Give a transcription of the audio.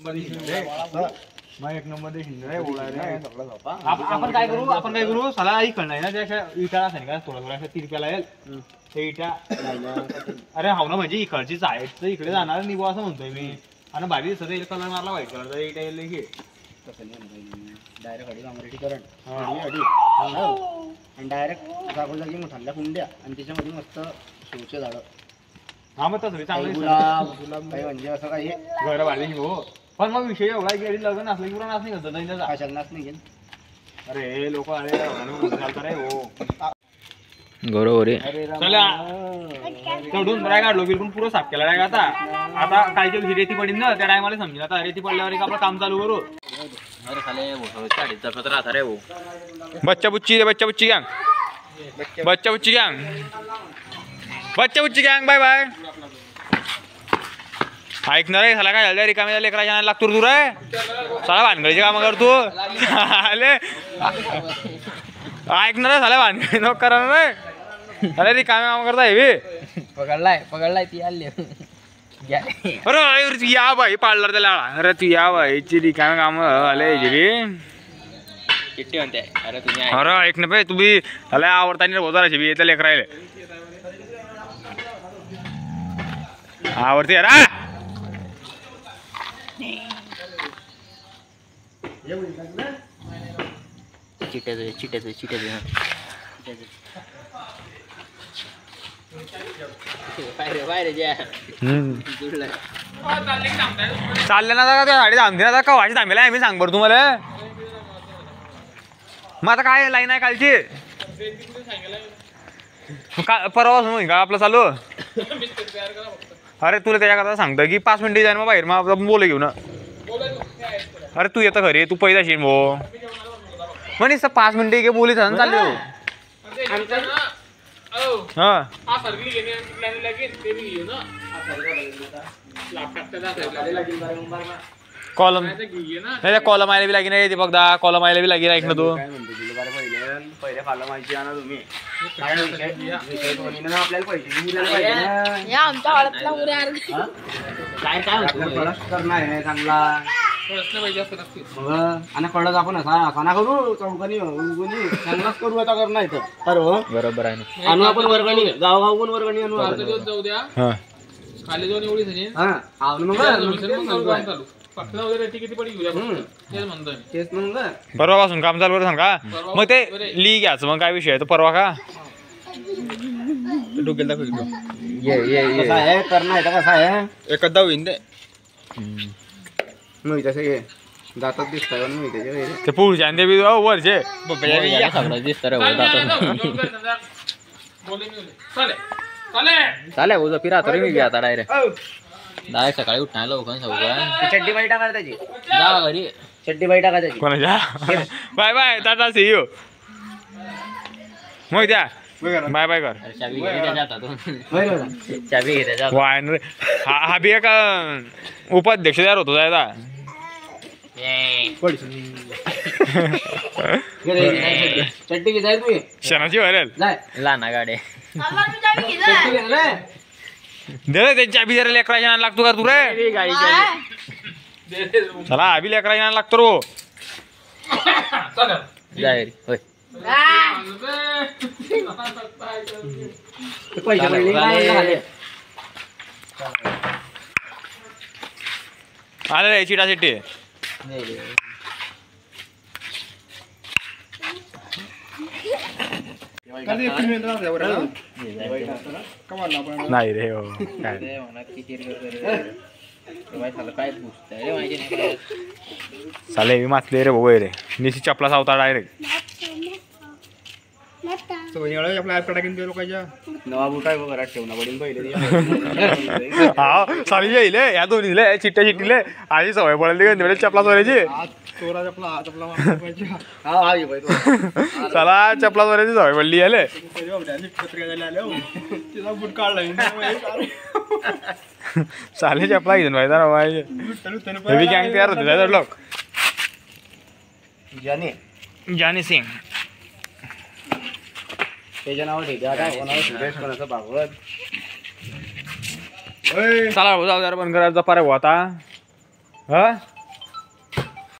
एक नंबर आपण काय करू? आपण काय करू? साला आई कळणार ना त्या विटा असेल का? थोडा थोडा अशा तिरप्याला येईल. ते इटा अरे हाव ना म्हणजे इकडची साईड इकडे जाणार निघू असं म्हणतोय मी. आणि भारी दिसत येईल कलर मारला व्हाईट कलरचा इटा येईल की. डायरेक्ट अडी कामरेटी करण हा. अडी आणि डायरेक्ट जागोल जागी मोठाल्या कुंड्या. आणि त्याच्यामध्ये मस्त शोचे झाडं. हा मग तसं चांगलं. गुलाब काही म्हणजे असं काही. घर भारी हो. पण मग विषय एवढा की अरे लग्न असलं की पुरा नाही करत जाईल त्याचा. कशाला नाही घेईन अरे लोक अरे चालतं रे हो. चला. तेवढून ड्राय काढलो बिलकुल पुरं साफ केला ड्राय आता. आता काय जे रेती पडीन ना त्या टायमाला समजेल. आता रेती पडल्यावर एक आपलं काम चालू करू. अरे खाले राहता रे बच्चा बुच्ची दे बच्चा बुच्ची गँग. बच्चा बुच्ची गँग. बच्चा बुच्ची गँग बाय बाय. ऐकणार आहे साला काय झालं रिकाम्या लेकराच्या नादी लागतो रे तू रे साला भानगडीची कामं करतो आले. ऐकणार आहे साला भानगडी नको करा रे. अरे रिकाम्या कामं करता हेवी पकडलाय पकडलाय ती आली. अरे तू या बाई पाडला त्याला अरे तू या बाईची रिकाम्या कामं आले चिट्टी म्हणते. अरे ऐक ना बाई तुम्ही त्याला आवडता नाही होता बी येत्या लेकरायले. आवडते अरे चिट्याचं चालले ना आता त्या गाडी थांबते ना का वाशी थांबेला आम्ही सांग बरं तुम्हाला. मग आता काय लाईन आहे कालची? का परवा होईन का आपलं चालू? अरे तुला त्याच्याकरता सांगतो की पाच मिनिटं जाईन मग बाहेर मग आपण बोल घेऊ ना अरे तू येतं घरी तू पैदा शिन भो म्हणे सर पाच मिनिटं घे बोली चालले हो हा. कॉलम नाही कॉलम आयला बी लागेल नाही बघ दा कॉलम आयला बी लागेल ऐक ना तू. पहिले पहिले आपल्याला हा? आणि कडक आपण असा असा ना करू उगणी चांगलाच करू आता करणं इथं अरे हो. बरोबर आहे ना. आणू आपण वर्गणी गावगावून वर्गणी आणू. जाऊ द्या. हा. खाली जाऊन एवढी झाली हा मग. परवापासून काम चालू सांग का? मग ते ली घ्यायचं मग काय विषय आहे? तो परवा का? डोक्याला दाखव ये ये कसं आहे? करणं आहे का कसं आहे? एकच दाव येईन ते मी तसे घे जातात दिसतंय पण मी त्याच्या ते पुढचे आणि ते बी अहो, वरचे सगळं दिसतं रे चालेल. बोले मी मी आता डायरेक्ट डायरेक्ट सकाळी उठणार लवकर सगळं. चड्डी बाई टाका त्याची. जा घरी. चड्डी बाई टाका त्याची. कोणाच्या bye bye tata see you मग द्या बाय बाय कर. अरे त्याच्या हातातून. घे त्याच्या रे. हा हा बी एक अं, उपाध्यक्ष तयार होतो जायचा. चड्डी घे जाय तू. क्षणाची भरेल जाय. लहाना गाडी दे त्यांची अभि जरा लेकराच्या नाद लागतो का तू रे? चला अभि लेकराच्या नाद लागतो रो चालेल जा घरी होय. ते पैसे पडले काय झाले? आले रे चिटा चिट्टी नाही रे हो काय? काय पुसतंय? रे माहिती नाही चाले मी माचले रे भाऊ रे. निशी चपला सावता डायरेक्ट नवा बुट आहे बघ, घरात ठेवणं पडेल पहिले हा साली येईल या दोन्हीले चिट्ट्या चिट्टीले आधी सवय पडेल ती गंधी चपला चोरायची हा हा ये बाई, तो. चला चपला चोरायची सवय पडली याले. चाले चपला घेऊन पाहिजे ना पाहिजे हेवी गँग तयार होते लोक. जानी सिंग. त्याच्या नावावर ठेवते. आता कोणाला कोणाचं भागवत. चला जाऊ जरा बंद करायचा पारे भाऊ आता. हा?